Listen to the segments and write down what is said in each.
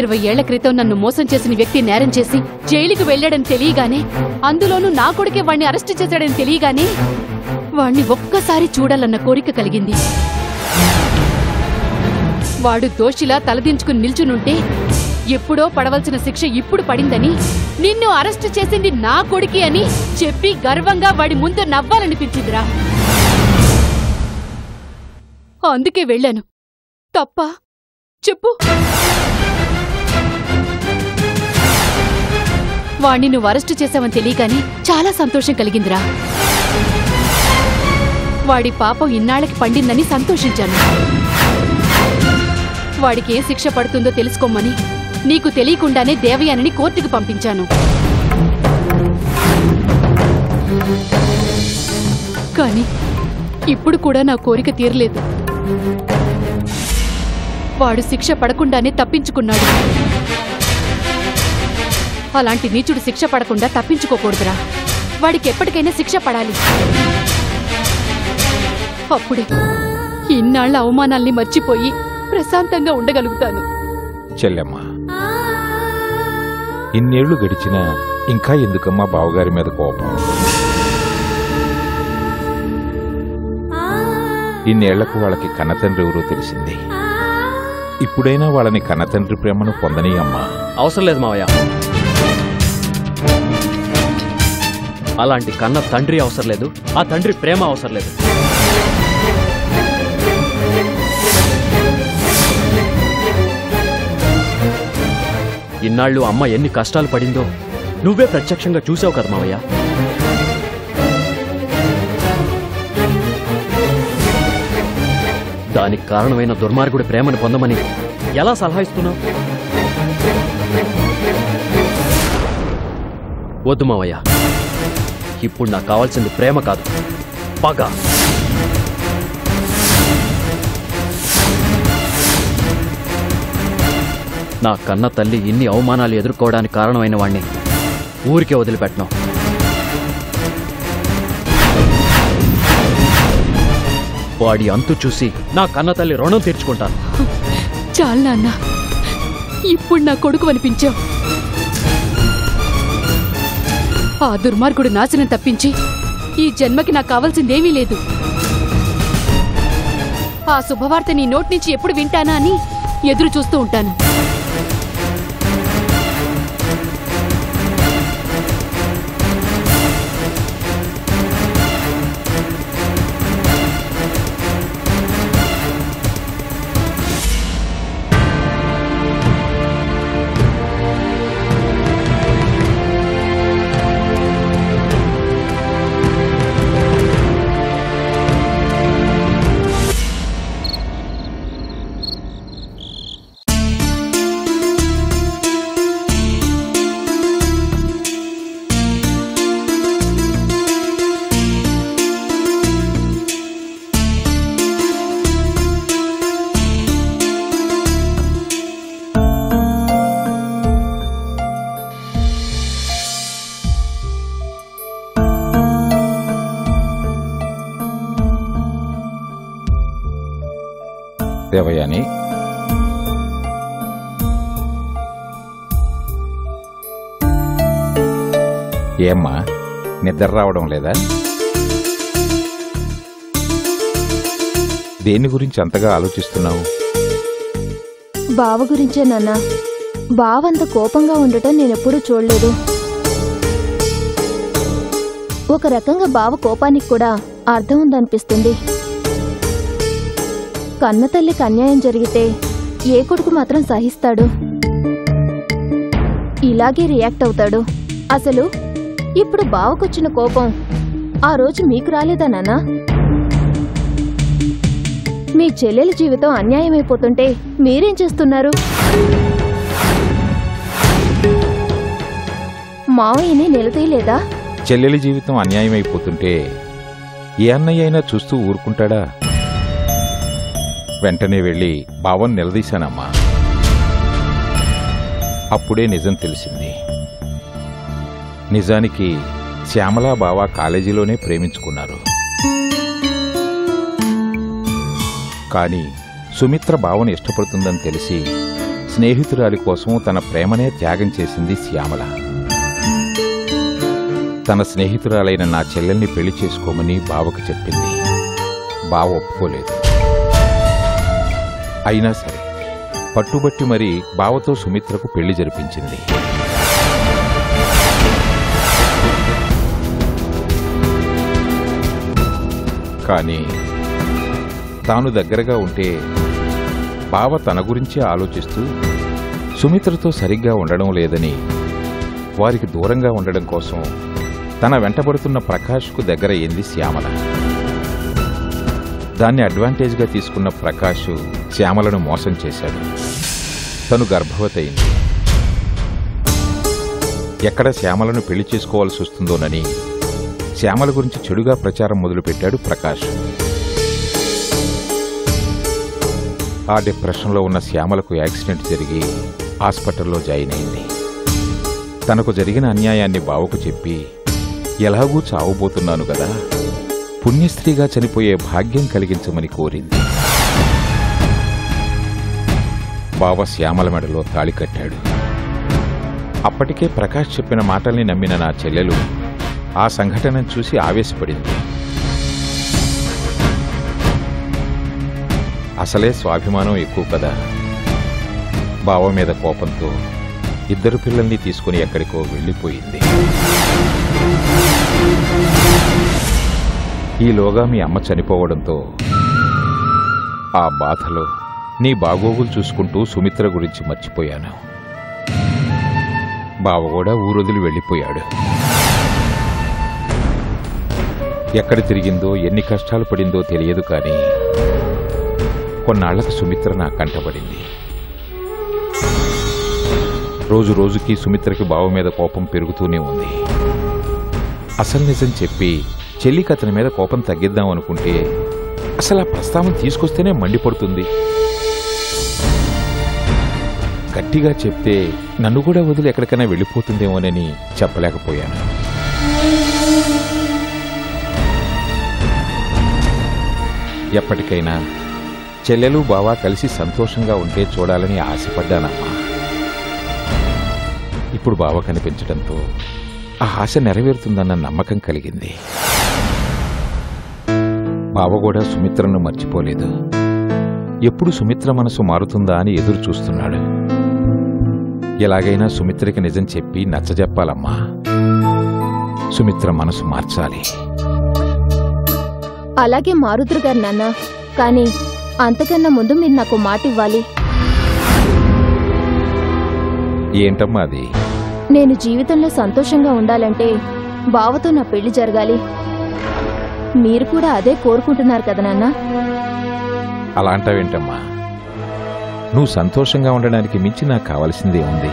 ఇరవై ఏళ్ళ క్రితం నన్ను మోసం చేసిన వ్యక్తి నేరం చేసి జైలుకి వెళ్ళాడని తెలియగానే అందులోనూ నా కొడుకే వాణ్ణి అరెస్ట్ చేశాడని తెలియగానే వాణ్ణి ఒక్కసారి చూడాలన్న కోరిక కలిగింది. వాడు దోషిలా తలదించుకుని నిల్చునుంటే ఎప్పుడో పడవలసిన శిక్ష ఇప్పుడు పడిందని నిన్ను అరెస్ట్ చేసింది నా కొడుకి అని చెప్పి గర్వంగా వాడి ముందు నవ్వాలనిపించిందిరా. అందుకే వెళ్ళాను. తప్ప? చెప్పు. వాణ్ణి నువ్వు అరెస్టు చేశావని తెలియగాని చాలా సంతోషం కలిగిందిరా. వాడి పాపం ఇన్నాళ్ళకి పండిందని సంతోషించాను. వాడికి ఏ శిక్ష పడుతుందో తెలుసుకోమని నీకు తెలియకుండానే దేవయానిని కోర్టుకు పంపించాను. కానీ ఇప్పుడు కూడా నా కోరిక తీరలేదు. వాడు శిక్ష పడకుండానే తప్పించుకున్నాడు. అలాంటి నీచుడు శిక్ష పడకుండా తప్పించుకోకూడదురా. వాడికి ఎప్పటికైనా శిక్ష పడాలి. అప్పుడే ఇన్నాళ్ళ అవమానాల్ని మర్చిపోయి ప్రశాంతంగా ఉండగలుగుతాను. చెల్లెమ్మ ఇన్నేళ్ళు గడిచినా ఇంకా ఎందుకమ్మా బావగారి మీద కోపం? ఇన్నేళ్ళకు వాళ్ళకి కన్నతండ్రి ఎవరో తెలిసింది. ఇప్పుడైనా వాళ్ళని కన్నతండ్రి ప్రేమను పొందనీ అమ్మా అవసరం లేదు మావయ్య. అలాంటి కన్న తండ్రి అవసరం లేదు. ఆ తండ్రి ప్రేమ అవసరం లేదు. ఇన్నాళ్ళు అమ్మ ఎన్ని కష్టాలు పడిందో నువ్వే ప్రత్యక్షంగా చూసావు కదా మావయ్య. దానికి కారణమైన దుర్మార్గుడి ప్రేమను పొందమని ఎలా సలహా ఇస్తున్నావు? వద్దు మావయ్య. ఇప్పుడు నాకు కావాల్సింది ప్రేమ కాదు. పగ. నా కన్న తల్లి ఇన్ని అవమానాలు ఎదుర్కోవడానికి కారణమైన వాణ్ణి ఊరికే వదిలిపెట్టను వాడి అంతు చూసి నా కన్న తల్లి రుణం తీర్చుకుంటాను. చాలు నాన్న. ఇప్పుడు నా కొడుకు అనిపించావు. ఆ దుర్మార్గుడు నాశనం తప్పించి ఈ జన్మకి నాకు కావాల్సిందేమీ లేదు. ఆ శుభవార్త నీ నోటి నుంచి ఎప్పుడు వింటానా అని ఎదురు చూస్తూ ఉంటాను. దేవయాని. ఏమ్మా నిద్ర రావడం లేదా? దేని గురించి అంతగా ఆలోచిస్తున్నావు? బావ గురించే నాన్న. బావంత కోపంగా ఉండటం నేనెప్పుడూ చూడలేదు. ఒక రకంగా బావ కోపానికి కూడా అర్థం ఉందనిపిస్తుంది. కన్న తల్లికి అన్యాయం జరిగితే ఏ కొడుకు మాత్రం సహిస్తాడు? ఇలాగే రియాక్ట్ అవుతాడు. అసలు ఇప్పుడు బావకొచ్చిన కోపం ఆ రోజు మీకు రాలేదా నాన్నా? మీ చెల్లెల జీవితం అన్యాయమైపోతుంటే మీరేం చేస్తున్నారు? మావయ్యని నిలదీయలేదా? చెల్లెలి జీవితం అన్యాయమైపోతుంటే ఏ అన్నయ్య అయినా చూస్తూ ఊరుకుంటాడా? వెంటనే వెళ్ళి బావని నిలదీశానమ్మా. అప్పుడే నిజం తెలిసింది. నిజానికి శ్యామలా బావ కాలేజీలోనే ప్రేమించుకున్నారు. కానీ సుమిత్ర బావను ఇష్టపడుతుందని తెలిసి స్నేహితురాలి కోసం తన ప్రేమనే త్యాగం చేసింది శ్యామల. తన స్నేహితురాలైన నా చెల్లెల్ని పెళ్ళి చేసుకోమని బావకు చెప్పింది. బావ ఒప్పుకోలేదు. అయినా సరే పట్టుబట్టి మరి బావతో సుమిత్రకు పెళ్ళి జరిపించింది. కానీ తాను దగ్గరగా ఉంటే బావ తన గురించే ఆలోచిస్తూ సుమిత్రతో సరిగ్గా ఉండడం లేదని వారికి దూరంగా ఉండడం కోసం తన వెంటబడుతున్న ప్రకాష్కు దగ్గర అయింది శ్యామల. దాన్ని అడ్వాంటేజ్గా తీసుకున్న ప్రకాష్ శ్యామలను మోసం చేశాడు. తను గర్భవతయింది. ఎక్కడ శ్యామలను పెళ్ళి చేసుకోవాల్సి వస్తుందోనని శ్యామల గురించి చెడుగా ప్రచారం మొదలుపెట్టాడు ప్రకాష్. ఆ డిప్రెషన్లో ఉన్న శ్యామలకు యాక్సిడెంట్ జరిగి హాస్పిటల్లో జాయిన్ అయింది. తనకు జరిగిన అన్యాయాన్ని బావకు చెప్పి ఎలాగూ చావబోతున్నాను కదా పుణ్యస్త్రీగా చనిపోయే భాగ్యం కలిగించమని కోరింది. బావ శ్యామల మెడలో తాళి కట్టాడు. అప్పటికే ప్రకాష్ చెప్పిన మాటల్ని నమ్మిన నా చెల్లెలు ఆ సంఘటనను చూసి ఆవేశపడింది. అసలే స్వాభిమానం ఎక్కువ కదా. బావ మీద కోపంతో ఇద్దరు పిల్లల్ని తీసుకుని ఎక్కడికో వెళ్ళిపోయింది. ఈలోగా మీ అమ్మ చనిపోవడంతో ఆ బాధలో నీ బాగోగులు చూసుకుంటూ సుమిత్ర గురించి మర్చిపోయాను. బావ కూడా ఊరొదిలి వెళ్ళిపోయాడు. ఎక్కడ తిరిగిందో ఎన్ని కష్టాలు పడిందో తెలియదు కానీ కొన్నాళ్ళకు సుమిత్ర నా కంటపడింది రోజు రోజుకి సుమిత్రకి బావ మీద కోపం పెరుగుతూనే ఉంది. అసలు నిజం చెప్పి చెల్లికి అతని మీద కోపం తగ్గిద్దాం అనుకుంటే అసలు ఆ ప్రస్తావన తీసుకొస్తేనే మండిపడుతుంది. గట్టిగా చెప్తే నన్ను కూడా వదిలి ఎక్కడికైనా వెళ్ళిపోతుందేమోనని చెప్పలేకపోయాను. ఎప్పటికైనా చెల్లెలు బావా కలిసి సంతోషంగా ఉంటే చూడాలని ఆశపడ్డానమ్మా. ఇప్పుడు బావ కనిపించడంతో ఆ ఆశ నెరవేరుతుందన్న నమ్మకం కలిగింది. బావ కూడా సుమిత్రను మర్చిపోలేదు. ఎప్పుడు సుమిత్ర మనసు మారుతుందా అని ఎదురు చూస్తున్నాడు ఎలాగైనా సుమిత్రకి నిజం చెప్పి నచ్చజెప్పాలమ్మా. సుమిత్ర మనసు మార్చాలి. అలాగే మారుతురు గారు నాన్న కానీ అంతకన్నా ముందు మీరు నాకు మాట ఇవ్వాలి. ఏంటమ్మా అది? నేను జీవితంలో సంతోషంగా ఉండాలంటే బావతో నా పెళ్ళి జరగాలి. మీరు కూడా అదే కోరుకుంటున్నారు కదా నాన్న? అలాంటావేంటమ్మా నువ్వు సంతోషంగా ఉండడానికి మించి నాకు కావాల్సిందే ఉంది.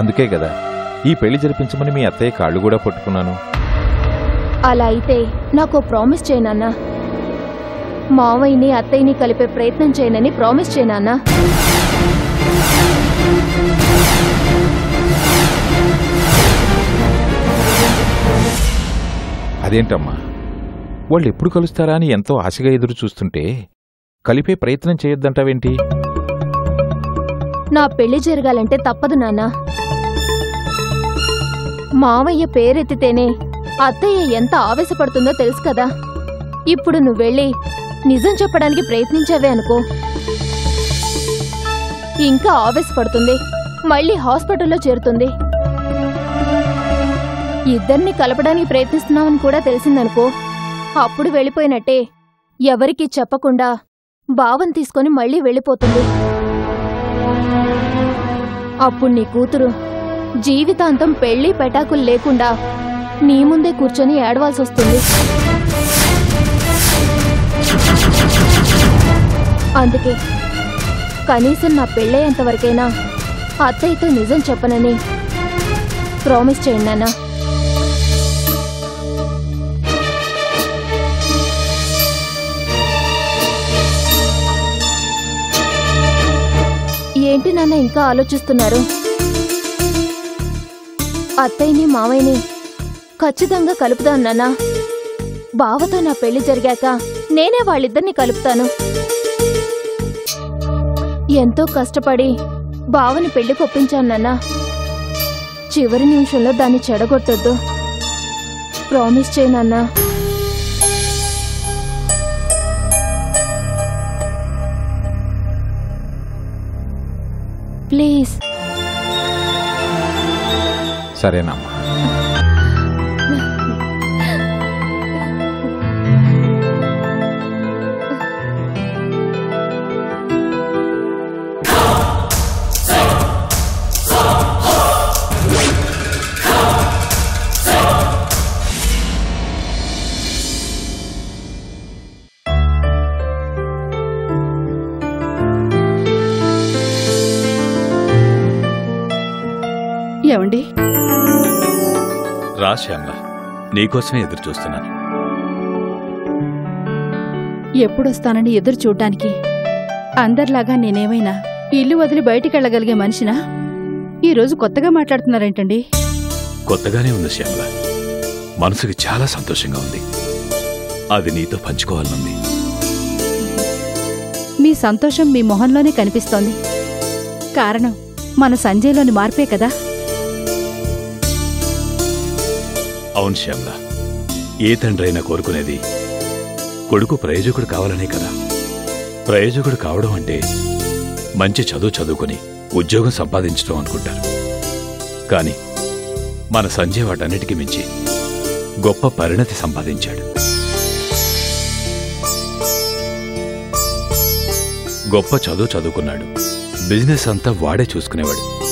అందుకే కదా ఈ పెళ్ళి జరిపించమని మీ అత్తయ్య కాళ్ళు కూడా పట్టుకున్నాను. అలా అయితే నాకు ప్రామిస్ చేయనన్నా మావయ్యని అత్తయ్యని కలిపే ప్రయత్నం చేయనని ప్రామిస్ చేయనన్నా అదేంటమ్మా? వాళ్ళు ఎప్పుడు కలుస్తారా అని ఎంతో ఆశగా ఎదురు చూస్తుంటే కలిపే ప్రయత్నం చేయొద్దంటావేంటి? నా పెళ్ళి జరగాలంటే తప్పదు నాన్న. మావయ్య పేరెత్తితేనే అత్తయ్య ఎంత ఆవేశపడుతుందో తెలుసు కదా. ఇప్పుడు నువ్వు వెళ్ళి నిజం చెప్పడానికి ప్రయత్నించావే అనుకో. ఇంకా ఆవేశపడుతుంది మళ్ళీ హాస్పిటల్లో చేరుతుంది. ఇద్దరిని కలపడానికి ప్రయత్నిస్తున్నామని కూడా తెలిసిందనుకో. అప్పుడు వెళ్ళిపోయినట్టే ఎవరికీ చెప్పకుండా భావం తీసుకొని మళ్ళీ వెళ్ళిపోతుంది. అప్పుడు నీ కూతురు జీవితాంతం పెళ్ళి పెటాకులు లేకుండా నీ ముందే కూర్చొని ఏడవాల్సి వస్తుంది అందుకే కనీసం నా పెళ్ళయ్యేంత వరకైనా అత్తయ్యతో నిజం చెప్పనని ప్రామిస్ చేయండి నాన్న. ఏంటి నాన్న ఇంకా ఆలోచిస్తున్నారు? అత్తయ్యని మావయ్యని ఖచ్చితంగా కలుపుతాను నాన్న. బావతో నా పెళ్ళి జరిగాక నేనే వాళ్ళిద్దరిని కలుపుతాను. ఎంతో కష్టపడి బావని పెళ్ళికి ఒప్పించాను నాన్న. చివరి నిమిషంలో దాన్ని చెడగొట్టొద్దు. Promise చేయనన్నా please. సరేనమ్మా. ఏమండి? రా శ్యామల నీకోసమే ఎదురు చూస్తున్నాను. ఎప్పుడొస్తానని ఎదురు చూడ్డానికి? అందరిలాగా నేనేమైనా ఇల్లు వదిలి బయటికెళ్ళగలిగే మనిషినా? ఈరోజు కొత్తగా మాట్లాడుతున్నారేంటండి? కొత్తగానే ఉంది శ్యామల. మనసుకి చాలా సంతోషంగా ఉంది. అది నీతో పంచుకోవాలనుంది. మీ సంతోషం మీ మొహంలోనే కనిపిస్తోంది. కారణం మన సంజయ్లోని మార్పే కదా? అవును శ్యామల. ఏ తండ్రి అయినా కోరుకునేది కొడుకు ప్రయోజకుడు కావాలనే కదా. ప్రయోజకుడు కావడం అంటే మంచి చదువు చదువుకుని ఉద్యోగం సంపాదించడం అనుకుంటారు. కాని మన సంజయ్ వాటన్నిటికీ మించి గొప్ప పరిణతి సంపాదించాడు. గొప్ప చదువు చదువుకున్నాడు. బిజినెస్ అంతా వాడే చూసుకునేవాడు.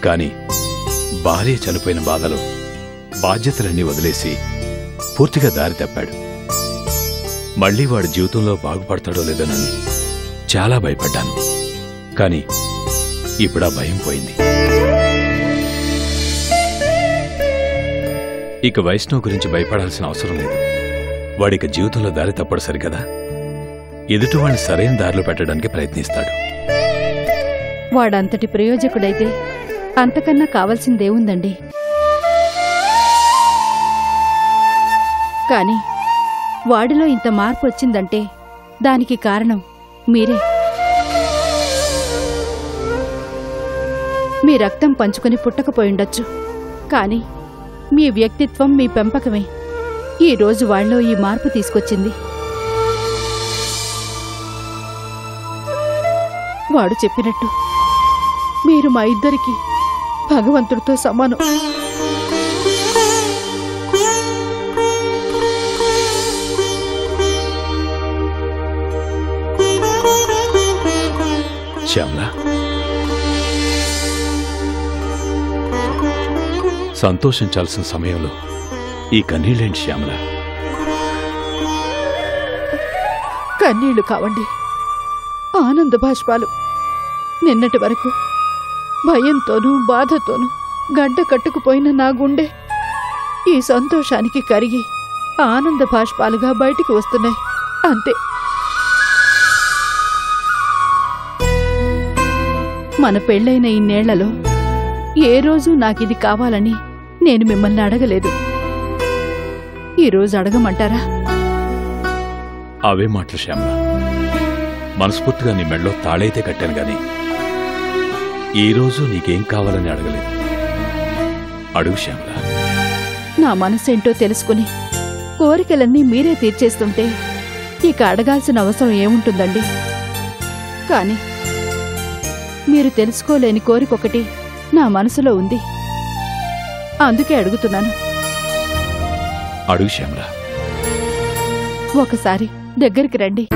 కాని భార్య చనిపోయిన బాధలో బాధ్యతలన్నీ వదిలేసి పూర్తిగా దారి తప్పాడు. మళ్ళీ వాడి జీవితంలో బాగుపడతాడో లేదోనని చాలా భయపడ్డాను. కాని ఇప్పుడా భయం పోయింది. ఇక వైష్ణవ్ గురించి భయపడాల్సిన అవసరం లేదు. వాడిక జీవితంలో దారి తప్పడు సరికదా ఎదుటివాడిని సరైన దారిలో పెట్టడానికి ప్రయత్నిస్తాడు. వాడంతటి ప్రయోజకుడైతే అంతకన్నా కావాల్సిందేముందండి? కాని వాడిలో ఇంత మార్పు వచ్చిందంటే దానికి కారణం మీరే. మీ రక్తం పంచుకొని పుట్టకపోయిండొచ్చు. కానీ మీ వ్యక్తిత్వం మీ పెంపకమే. ఈరోజు వాళ్ళలో ఈ మార్పు తీసుకొచ్చింది. వాడు చెప్పినట్టు మీరు మా ఇద్దరికి భగవంతుడితో సమానం. శ్యామల? సంతోషించాల్సిన సమయంలో ఈ కన్నీళ్ళేంటి శ్యామల? కన్నీళ్ళు కావండి. ఆనంద బాష్పాలు నిన్నటి వరకు భయంతోనూ బాధతోనూ గడ్డ కట్టుకుపోయిన నా గుండె ఈ సంతోషానికి కరిగి ఆనంద బాష్పాలుగా బయటికి వస్తున్నాయి. అంతే. మన పెళ్ళైన ఇన్నేళ్ళలో ఏ రోజు నాకిది కావాలని నేను మిమ్మల్ని అడగలేదు. ఈరోజు అడగమంటారా? అవే మాటలు శ్యామల. మనస్ఫూర్తిగా నీ మెళ్ళో తాళైతే కట్టాను గాని ఈ రోజు నీకేం కావాలని అడగలేదు. అడుగు శ్యామల. నా మనసేంటో తెలుసుకుని కోరికలన్నీ మీరే తీర్చేస్తుంటే ఇక అడగాల్సిన అవసరం ఏముంటుందండి? కాని మీరు తెలుసుకోలేని కోరికొకటి నా మనసులో ఉంది. అందుకే అడుగుతున్నాను. అడుగు శ్యామల. ఒకసారి దగ్గరికి రండి.